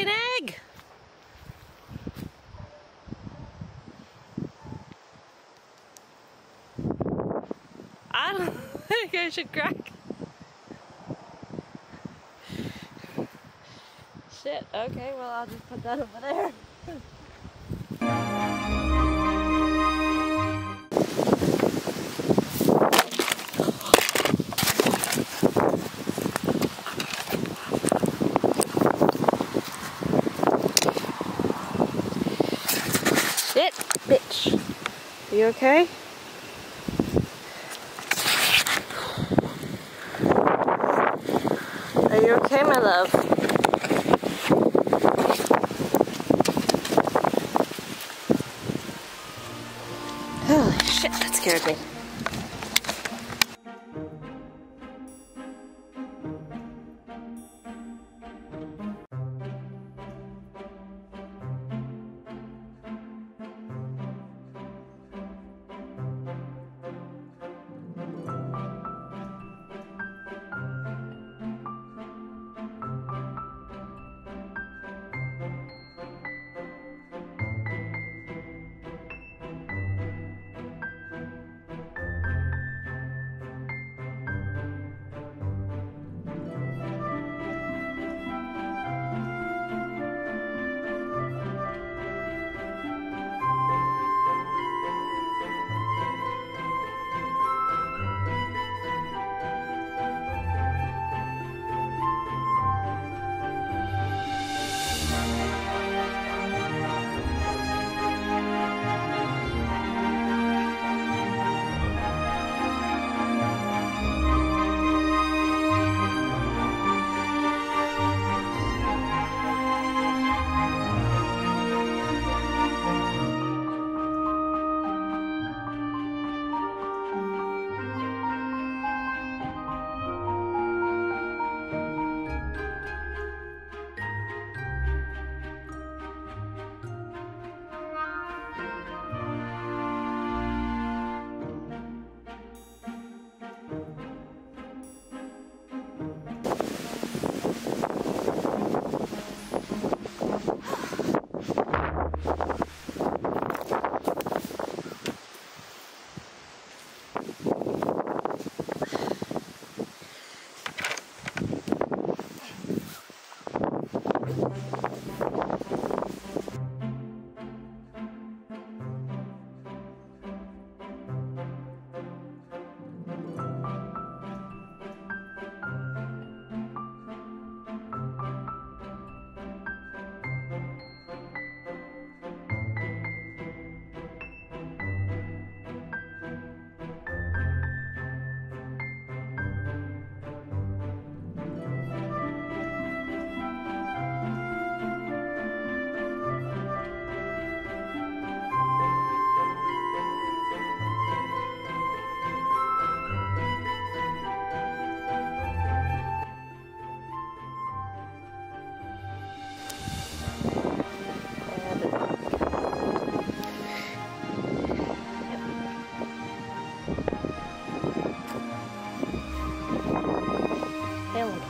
an egg. I don't think I should crack. Shit, okay, well I'll just put that over there. Bitch. Are you okay? Are you okay, my love? Holy shit, that scared me.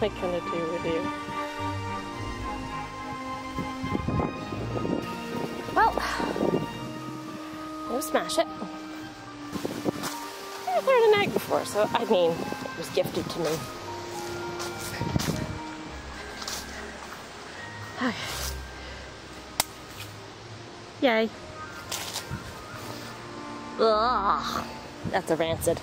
Hell am I do with you? Well, we'll smash it. I've heard an egg before, so I mean, it was gifted to me. Okay. Yay. Ugh, that's a rancid.